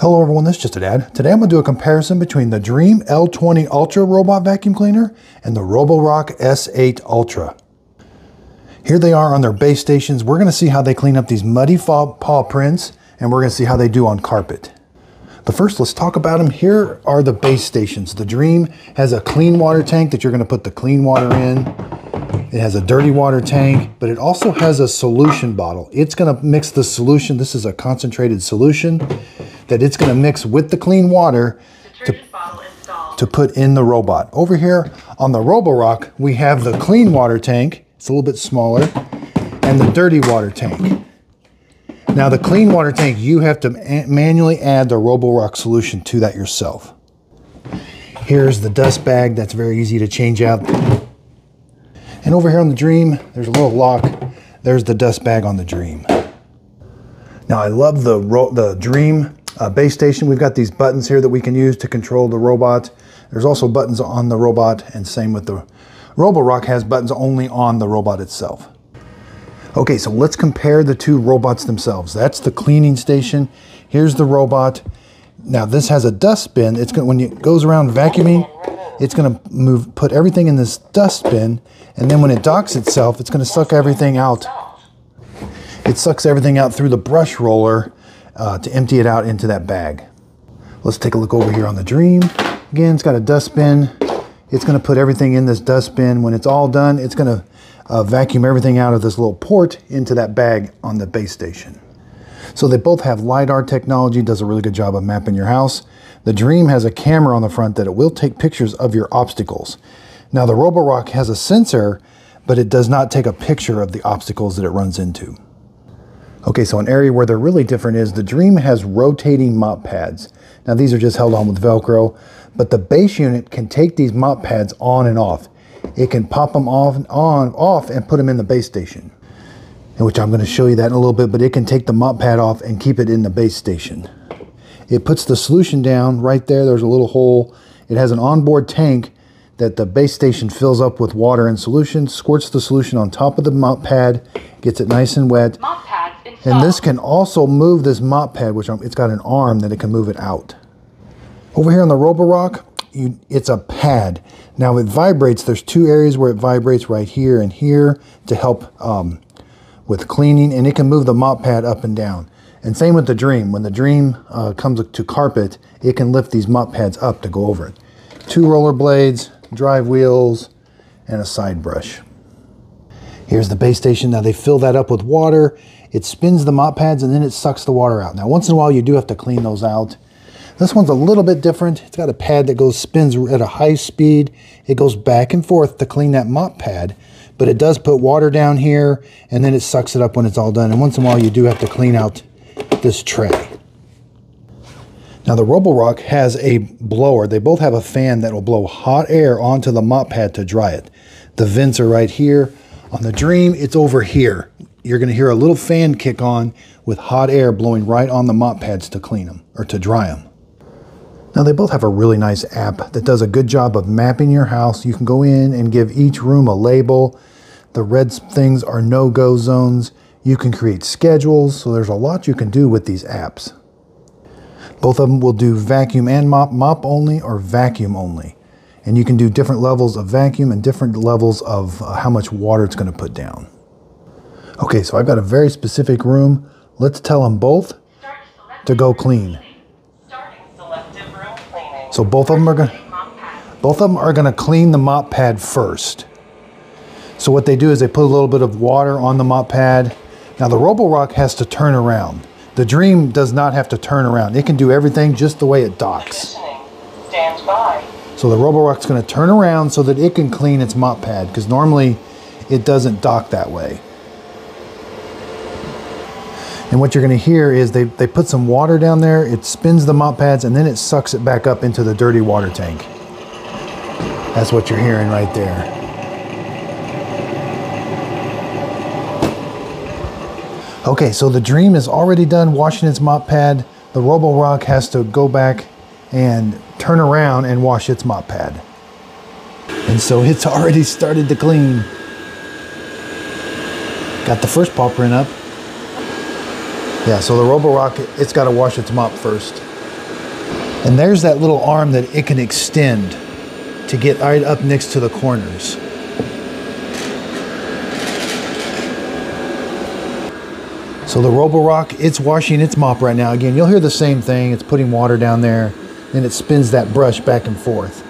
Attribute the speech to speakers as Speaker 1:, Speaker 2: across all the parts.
Speaker 1: Hello everyone, this is just a dad. Today I'm going to do a comparison between the Dreame L20 Ultra robot vacuum cleaner and the Roborock S8 Ultra. Here they are on their base stations. We're going to see how they clean up these muddy paw prints and we're going to see how they do on carpet. But first, let's talk about them. Here are the base stations. The Dreame has a clean water tank that you're going to put the clean water in. It has a dirty water tank, but it also has a solution bottle. It's going to mix the solution. This is a concentrated solution that it's going to mix with the clean water to, to put in the robot. Over here on the Roborock, we have the clean water tank. It's a little bit smaller. And the dirty water tank. Now the clean water tank, you have to manually add the Roborock solution to that yourself. Here's the dust bag. That's very easy to change out. And over here on the Dreame, there's a little lock. There's the dust bag on the Dreame. Now I love the, the Dreame uh, base station. We've got these buttons here that we can use to control the robot. There's also buttons on the robot and same with the Roborock has buttons only on the robot itself. Okay, so let's compare the two robots themselves. That's the cleaning station. Here's the robot. Now this has a dustbin. It's gonna, when it goes around vacuuming, it's going to move put everything in this dustbin and then when it docks itself, it's going to suck everything out. It sucks everything out through the brush roller uh, to empty it out into that bag. Let's take a look over here on the Dreame. Again, it's got a dustbin. It's going to put everything in this dustbin. When it's all done, it's going to uh, vacuum everything out of this little port into that bag on the base station. So they both have LiDAR technology, does a really good job of mapping your house. The Dreame has a camera on the front that it will take pictures of your obstacles. Now the Roborock has a sensor, but it does not take a picture of the obstacles that it runs into. Okay, so an area where they're really different is the Dreame has rotating mop pads. Now these are just held on with Velcro, but the base unit can take these mop pads on and off. It can pop them off, and on, off and put them in the base station, which I'm going to show you that in a little bit, but it can take the mop pad off and keep it in the base station. It puts the solution down right there. There's a little hole. It has an onboard tank that the base station fills up with water and solution, squirts the solution on top of the mop pad, gets it nice and wet. Mop and this can also move this mop pad, which it's got an arm that it can move it out. Over here on the Roborock, you, it's a pad. Now it vibrates. There's two areas where it vibrates right here and here to help um, with cleaning, and it can move the mop pad up and down. And same with the Dreame. When the Dreame uh, comes to carpet, it can lift these mop pads up to go over it. Two roller blades, drive wheels, and a side brush. Here's the base station. Now they fill that up with water it spins the mop pads and then it sucks the water out. Now, once in a while, you do have to clean those out. This one's a little bit different. It's got a pad that goes spins at a high speed. It goes back and forth to clean that mop pad, but it does put water down here and then it sucks it up when it's all done. And once in a while, you do have to clean out this tray. Now the Roborock has a blower. They both have a fan that will blow hot air onto the mop pad to dry it. The vents are right here. On the Dreame, it's over here you're going to hear a little fan kick on with hot air blowing right on the mop pads to clean them or to dry them. Now they both have a really nice app that does a good job of mapping your house. You can go in and give each room a label. The red things are no-go zones. You can create schedules, so there's a lot you can do with these apps. Both of them will do vacuum and mop, mop only or vacuum only. And you can do different levels of vacuum and different levels of uh, how much water it's going to put down. Okay, so I've got a very specific room. Let's tell them both to go clean. So both of them are gonna, both of them are going to clean the mop pad first. So what they do is they put a little bit of water on the mop pad. Now the Roborock has to turn around. The Dreame does not have to turn around. It can do everything just the way it docks. So the Roborock's going to turn around so that it can clean its mop pad because normally it doesn't dock that way. And what you're going to hear is they, they put some water down there, it spins the mop pads, and then it sucks it back up into the dirty water tank. That's what you're hearing right there. Okay, so the Dreame is already done washing its mop pad. The Roborock has to go back and turn around and wash its mop pad. And so it's already started to clean. Got the first paw print up. Yeah, so the Roborock, it's got to wash its mop first. And there's that little arm that it can extend to get right up next to the corners. So the Roborock, it's washing its mop right now. Again, you'll hear the same thing. It's putting water down there, then it spins that brush back and forth.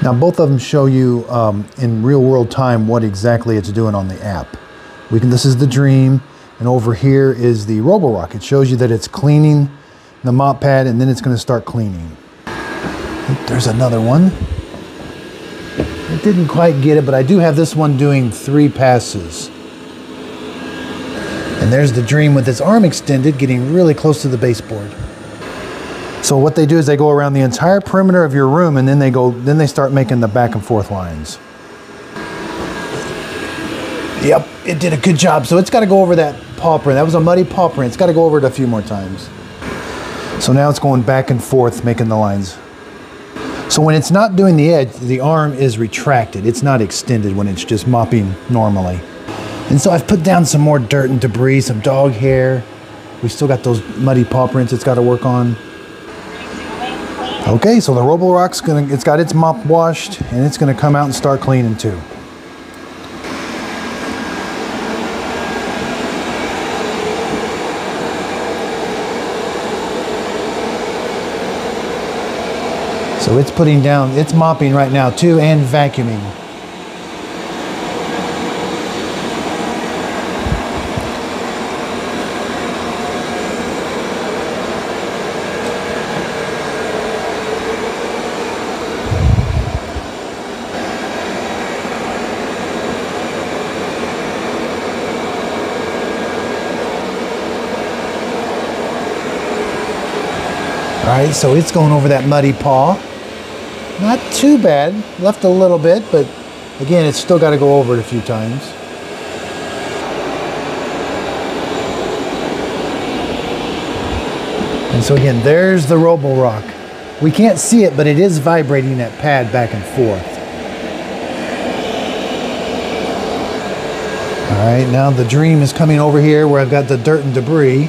Speaker 1: Now both of them show you um, in real world time what exactly it's doing on the app. We can, this is the Dreame, and over here is the Roborock. It shows you that it's cleaning the mop pad and then it's going to start cleaning. There's another one. It didn't quite get it, but I do have this one doing three passes. And there's the Dreame with its arm extended, getting really close to the baseboard. So what they do is they go around the entire perimeter of your room and then they go then they start making the back and forth lines. Yep, it did a good job. So it's got to go over that paw print. That was a muddy paw print. It's got to go over it a few more times. So now it's going back and forth making the lines. So when it's not doing the edge, the arm is retracted. It's not extended when it's just mopping normally. And so I've put down some more dirt and debris, some dog hair. We still got those muddy paw prints it's got to work on. Okay, so the Roborock's gonna, it's got its mop washed and it's gonna come out and start cleaning too. So it's putting down, it's mopping right now too and vacuuming. All right, so it's going over that muddy paw. Not too bad, left a little bit, but again, it's still got to go over it a few times. And so again, there's the Roborock. We can't see it, but it is vibrating that pad back and forth. All right, now the Dreame is coming over here where I've got the dirt and debris.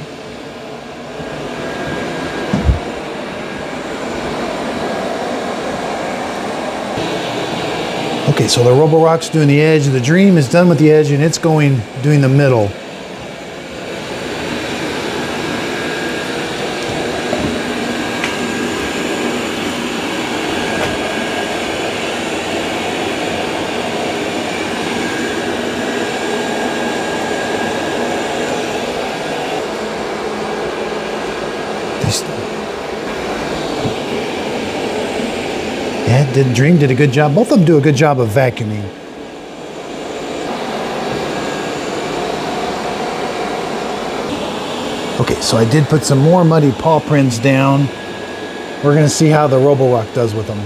Speaker 1: Okay, so the Roborock's doing the edge, the Dreame is done with the edge, and it's going, doing the middle. Yeah, did Dreame did a good job. Both of them do a good job of vacuuming. Okay, so I did put some more muddy paw prints down. We're gonna see how the Roborock does with them.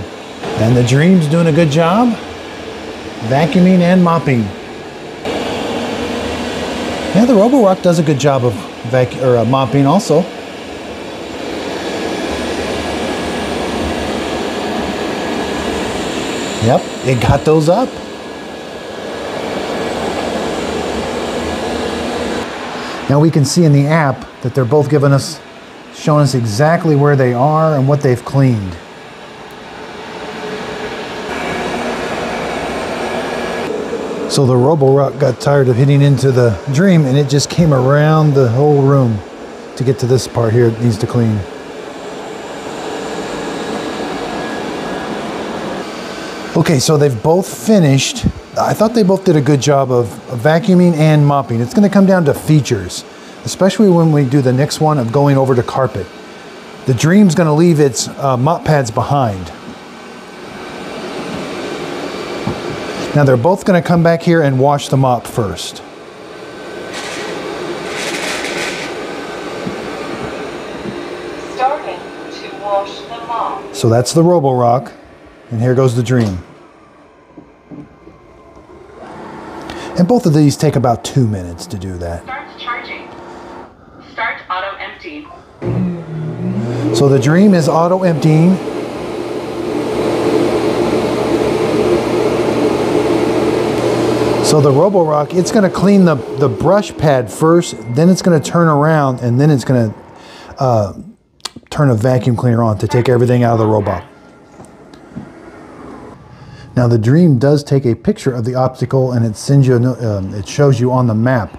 Speaker 1: And the Dreame's doing a good job, vacuuming and mopping. Yeah, the Roborock does a good job of vac or uh, mopping also. Yep, it got those up. Now we can see in the app that they're both giving us, showing us exactly where they are and what they've cleaned. So the Roborock got tired of hitting into the Dreame and it just came around the whole room to get to this part here it needs to clean. Okay, so they've both finished. I thought they both did a good job of, vacuuming and mopping. It's gonna come down to features, especially when we do the next one of going over to carpet. The Dreame's gonna leave its uh, mop pads behind. Now they're both gonna come back here and wash the mop first.
Speaker 2: Starting to wash the mop.
Speaker 1: So that's the Roborock, and here goes the Dreame. And both of these take about two minutes to do that.
Speaker 2: Start charging. Start auto empty.
Speaker 1: So the Dreame is auto emptying. So the Roborock, it's going to clean the, the brush pad first, then it's going to turn around, and then it's going to uh, turn a vacuum cleaner on to take everything out of the robot. Now the Dreame does take a picture of the obstacle and it sends you, um, it shows you on the map.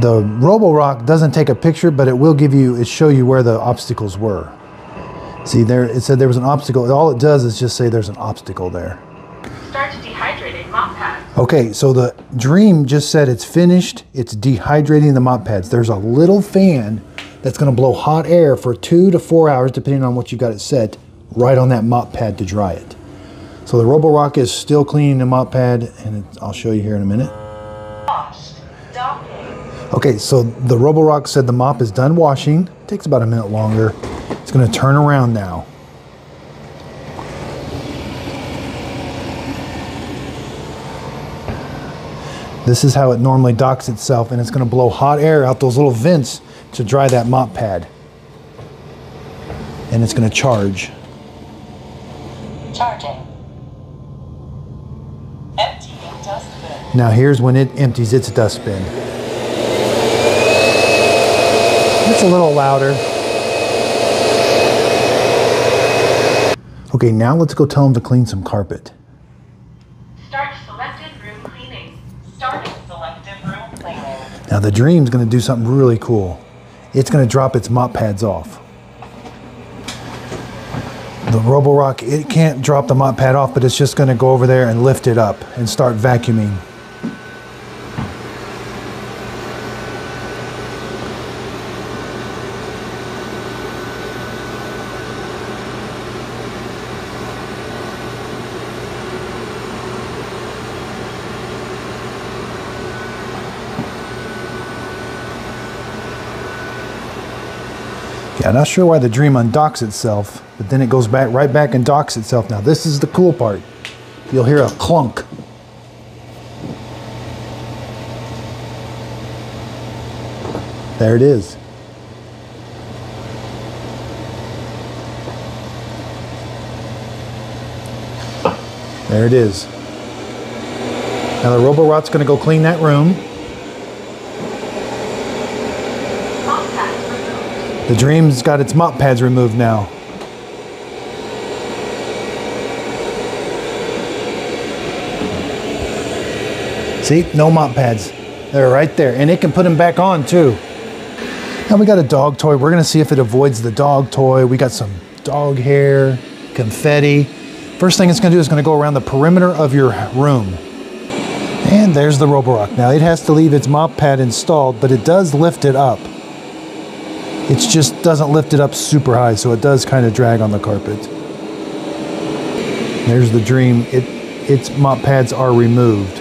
Speaker 1: The Roborock doesn't take a picture, but it will give you, it show you where the obstacles were. See there, it said there was an obstacle. All it does is just say there's an obstacle there.
Speaker 2: Start dehydrating mop pads.
Speaker 1: Okay, so the Dreame just said it's finished. It's dehydrating the mop pads. There's a little fan that's going to blow hot air for two to four hours, depending on what you got it set, right on that mop pad to dry it. So the Roborock is still cleaning the mop pad, and I'll show you here in a minute. Okay, so the Roborock said the mop is done washing. It takes about a minute longer. It's going to turn around now. This is how it normally docks itself, and it's going to blow hot air out those little vents to dry that mop pad. And it's going to charge.
Speaker 3: Charging. Emptying dustbin.
Speaker 1: Now here's when it empties its dustbin. It's a little louder. Okay, now let's go tell them to clean some carpet.
Speaker 2: Start selected room cleaning.
Speaker 3: Starting selective room cleaning.
Speaker 1: Now the Dreame's going to do something really cool. It's going to drop its mop pads off. The Roborock, it can't drop the mop pad off, but it's just going to go over there and lift it up and start vacuuming. Yeah, not sure why the Dreame undocks itself, but then it goes back right back and docks itself. Now this is the cool part. You'll hear a clunk. There it is. There it is. Now the Roborock's going to go clean that room.
Speaker 2: Mop pads removed.
Speaker 1: The Dreame's got its mop pads removed now. See, no mop pads. They're right there, and it can put them back on too. Now we got a dog toy. We're gonna see if it avoids the dog toy. We got some dog hair, confetti. First thing it's gonna do is gonna go around the perimeter of your room. And there's the Roborock. Now it has to leave its mop pad installed, but it does lift it up. It just doesn't lift it up super high, so it does kind of drag on the carpet. There's the Dreame. It its mop pads are removed.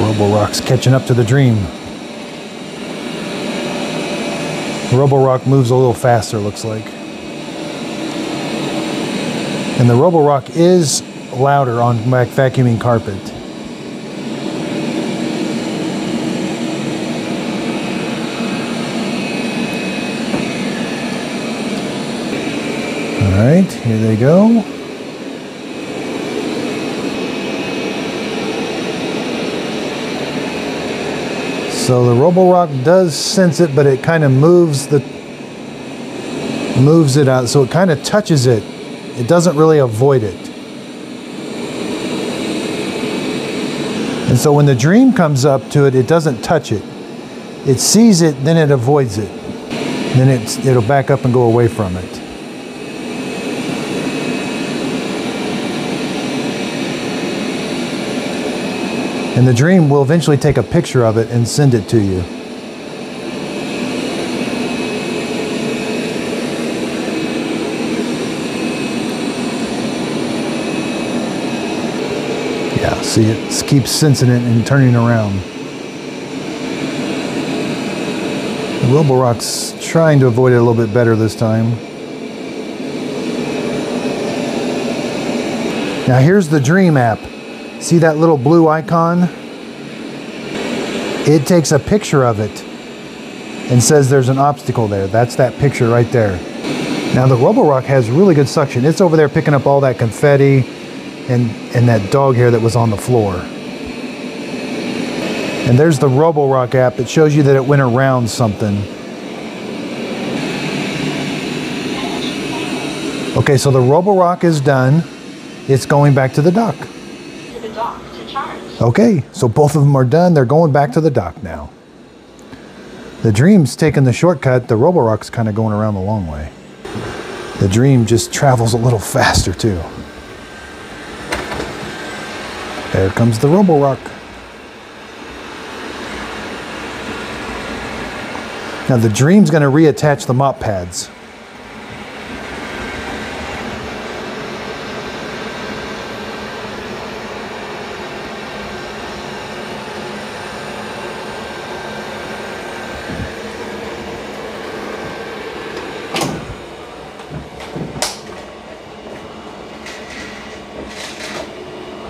Speaker 1: Roborock's catching up to the Dreame. Roborock moves a little faster, looks like. And the Roborock is louder on vacuuming carpet. All right, here they go. So the Roborock does sense it, but it kind of moves the moves it out. So it kind of touches it. It doesn't really avoid it. And so when the Dreame comes up to it, it doesn't touch it. It sees it, then it avoids it. Then it'll back up and go away from it. And the Dreame will eventually take a picture of it and send it to you. Yeah, see it keeps sensing it and turning around. Roborock's trying to avoid it a little bit better this time. Now here's the Dreame app. See that little blue icon? It takes a picture of it and says there's an obstacle there. That's that picture right there. Now the Roborock has really good suction. It's over there picking up all that confetti and, and that dog hair that was on the floor. And there's the Roborock app. It shows you that it went around something. Okay, so the Roborock is done. It's going back to the dock.
Speaker 2: To the dock to charge.
Speaker 1: Okay, so both of them are done. They're going back to the dock now. The Dreame's taking the shortcut. The Roborock's kind of going around the long way. The Dreame just travels a little faster too. There comes the Roborock. Now the Dreame's going to reattach the mop pads.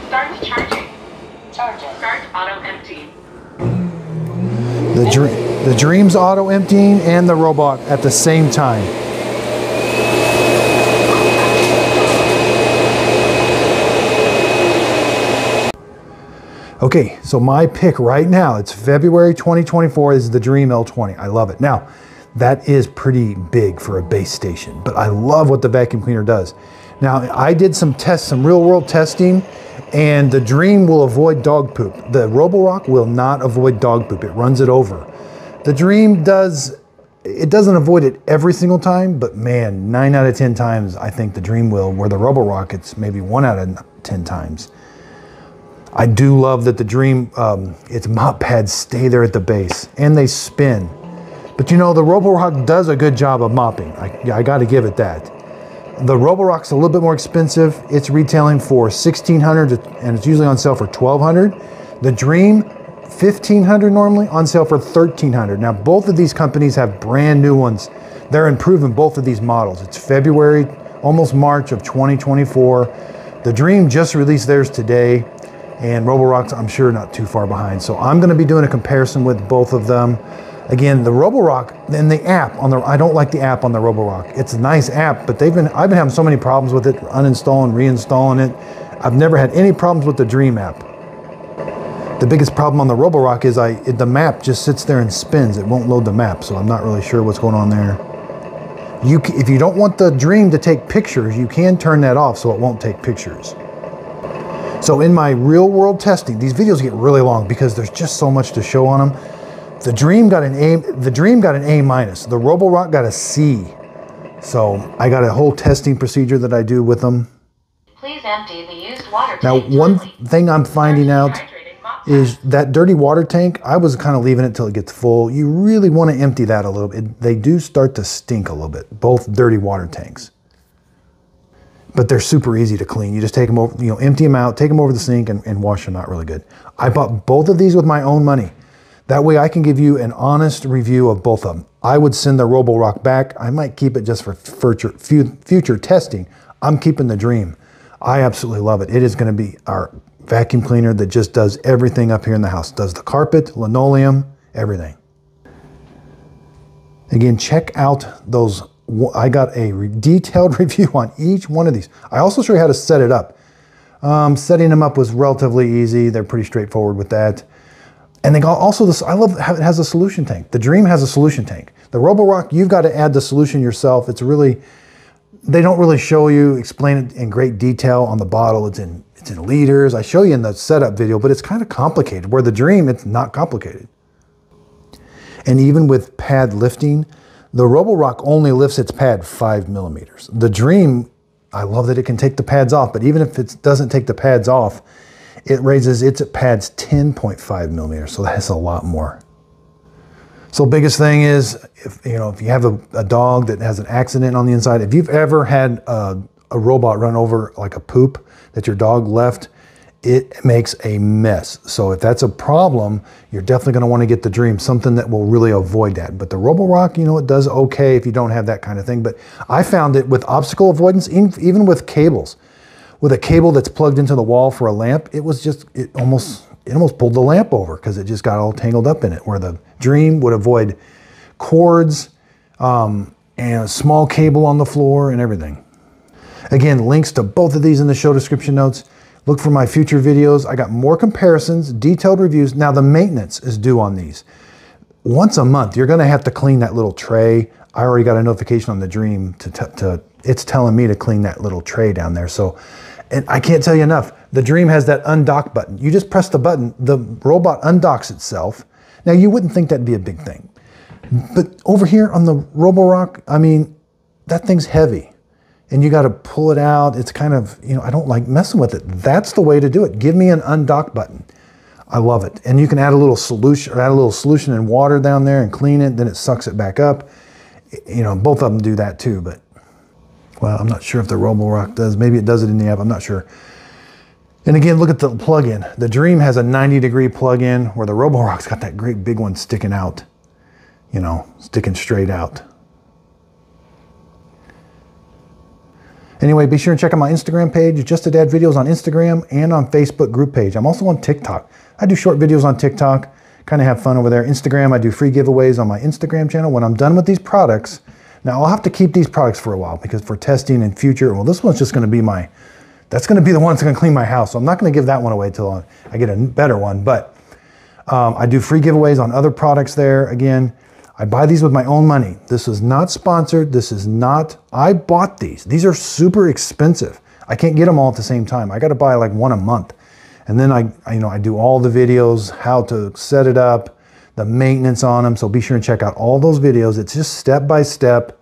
Speaker 2: Start charging.
Speaker 3: Charging.
Speaker 2: Start auto emptying.
Speaker 1: The, Dr- the Dreame's auto emptying and the robot at the same time. Okay, so my pick right now, it's February 2024, is the Dreame L20. I love it. Now, that is pretty big for a base station, but I love what the vacuum cleaner does. Now, I did some tests, some real world testing, and the Dreame will avoid dog poop. The Roborock will not avoid dog poop. It runs it over. The Dreame does, it doesn't avoid it every single time, but man, nine out of 10 times, I think the Dreame will, where the Roborock, Rockets, maybe one out of 10 times. I do love that the Dreame, um, its mop pads stay there at the base and they spin. But you know, the Roborock does a good job of mopping. I, I got to give it that. The Roborock's a little bit more expensive. It's retailing for 1600 and it's usually on sale for 1200 The Dreame, 1500 normally, on sale for 1300 Now, both of these companies have brand new ones. They're improving both of these models. It's February, almost March of 2024. The Dreame just released theirs today and Roborock's I'm sure not too far behind. So I'm going to be doing a comparison with both of them. Again, the Roborock and the app on the I don't like the app on the Roborock. It's a nice app, but they've been I've been having so many problems with it, uninstalling, reinstalling it. I've never had any problems with the Dreame app. The biggest problem on the Roborock is I it, the map just sits there and spins. It won't load the map, so I'm not really sure what's going on there. You, if you don't want the Dreame to take pictures, you can turn that off so it won't take pictures. So in my real world testing, these videos get really long because there's just so much to show on them. The Dreame got an A. The Dreame got an A minus. The Roborock got a C. So I got a whole testing procedure that I do with them.
Speaker 2: Please empty the used water
Speaker 1: Now, one thing I'm finding out is that dirty water tank. I was kind of leaving it till it gets full. You really want to empty that a little bit. They do start to stink a little bit. Both dirty water tanks. But they're super easy to clean. You just take them over, you know, empty them out, take them over the sink, and, and wash them out really good. I bought both of these with my own money. That way I can give you an honest review of both of them. I would send the Roborock back. I might keep it just for future, fu- future testing. I'm keeping the Dreame. I absolutely love it. It is going to be our vacuum cleaner that just does everything up here in the house. Does the carpet, linoleum, everything. Again, check out those. I got a re- detailed review on each one of these. I also show you how to set it up. Um, setting them up was relatively easy. They're pretty straightforward with that. And they got also this. I love how it has a solution tank. The Dreame has a solution tank. The Roborock, you've got to add the solution yourself. It's really they don't really show you explain it in great detail on the bottle. It's in it's in leaders. I show you in the setup video, but it's kind of complicated. Where the Dreame, it's not complicated. And even with pad lifting, the Roborock only lifts its pad five millimeters. The Dreame, I love that it can take the pads off, but even if it doesn't take the pads off, it raises its pads 10.5 millimeters. So that's a lot more. So biggest thing is if you know if you have a, a dog that has an accident on the inside, if you've ever had a, a robot run over like a poop that your dog left, it makes a mess. So if that's a problem, you're definitely going to want to get the Dreame, something that will really avoid that. But the Roborock, you know, it does okay if you don't have that kind of thing. But I found it with obstacle avoidance, even with cables, with a cable that's plugged into the wall for a lamp, it was just it almost it almost pulled the lamp over because it just got all tangled up in it. Where the Dreame would avoid cords um, and a small cable on the floor and everything. Again, links to both of these in the show description notes. Look for my future videos. I got more comparisons, detailed reviews. Now the maintenance is due on these. Once a month, you're gonna have to clean that little tray. I already got a notification on the Dreame to, to it's telling me to clean that little tray down there. So, and I can't tell you enough. The Dreame has that undock button. You just press the button, the robot undocks itself. Now you wouldn't think that'd be a big thing, but over here on the Roborock, I mean, that thing's heavy and you got to pull it out. It's kind of, you know, I don't like messing with it. That's the way to do it. Give me an undock button. I love it. And you can add a little solution or add a little solution in water down there and clean it. Then it sucks it back up. You know, both of them do that too, but well, I'm not sure if the Roborock does. Maybe it does it in the app. I'm not sure. And again, look at the plug-in. The Dreame has a 90 degree plug-in where the Roborock's got that great big one sticking out, you know, sticking straight out. Anyway, be sure and check out my Instagram page, Just a Dad videos on Instagram and on Facebook group page. I'm also on TikTok. I do short videos on TikTok, kind of have fun over there. Instagram, I do free giveaways on my Instagram channel. When I'm done with these products, now I'll have to keep these products for a while because for testing in future, well, this one's just going to be my, that's going to be the one that's going to clean my house. So I'm not going to give that one away till I get a better one. But um, I do free giveaways on other products there. Again, I buy these with my own money. This is not sponsored. This is not, I bought these. These are super expensive. I can't get them all at the same time. I got to buy like one a month. And then I, I, you know, I do all the videos, how to set it up, the maintenance on them. So be sure and check out all those videos. It's just step by step.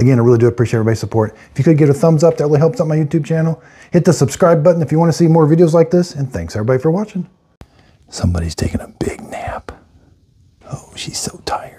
Speaker 1: Again, I really do appreciate everybody's support. If you could get a thumbs up, that really helps out my YouTube channel. Hit the subscribe button if you want to see more videos like this. And thanks everybody for watching. Somebody's taking a big nap. Oh, she's so tired.